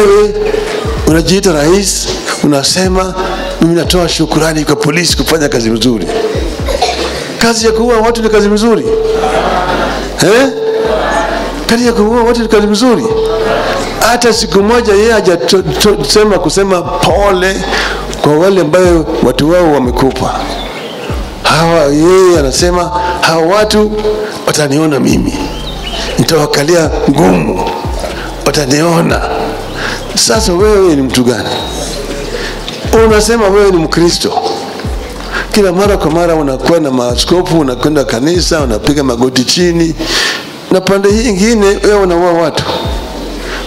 wewe unajiita rais, unasema mimi natoa shukurani kwa polisi kufanya kazi nzuri. Kazi ya kuua watu ni kazi nzuri eh? Kazi ya kuua watu ni kazi nzuri. Hata siku moja yeye hajasema kusema pole kwa wale ambayo watu wao wamekufa. Hawa yeye anasema hawa watu wataniona mimi, nitawakalia ngumu, wataniona. Sasa wewe ni mtu gani? Unasema wewe ni Mkristo, kila mara kwa mara unakuwa na maaskofu, unakwenda kanisa, unapiga magoti chini, na pande hii ingine wewe unaua watu,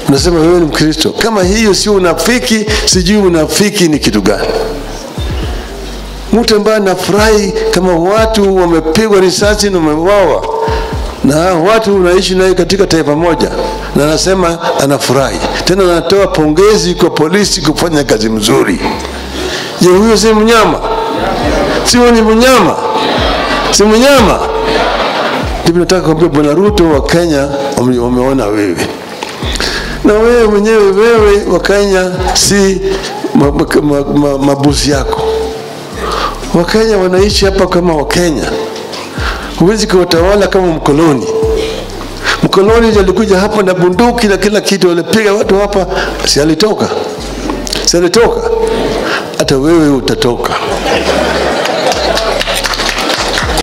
unasema wewe ni Mkristo. Kama hiyo sio unafiki, sijui unafiki ni kitu gani? Mtu ambaye anafurahi kama watu wamepigwa risasi na wameuawa na watu unaishi naye katika taifa moja, na anasema anafurahi tena, anatoa pongezi kwa polisi kufanya kazi mzuri. Je, huyo si mnyama? Sio ni mnyama? Si mnyama? Ndivyo nataka kuambia Bwana Ruto wa Kenya wame- wameona wewe na wewe mwenyewe, wewe wa Kenya si mabusi ma, ma, ma, ma yako. Wakenya wanaishi hapa kama Wakenya, huwezi kuwatawala kama mkoloni. Mkoloni alikuja hapa na bunduki na kila kitu, alipiga watu hapa, si alitoka? Si alitoka? Hata wewe utatoka.